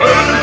Hey.